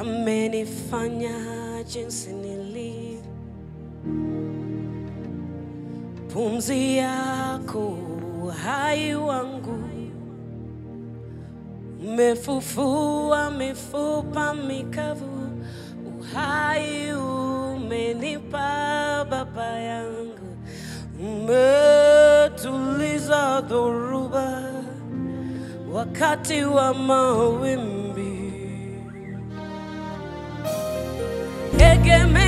amenifanya jinsi nilivyo. Pumzi yako uhai wangu, umefufua mifupa mikavu, uhai umenipa Baba yangu, umetuliza dhoruba wakati wa mawimbi. que me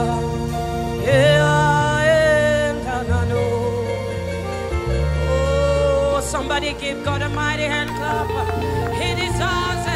somebody give God a mighty hand clap. He deserves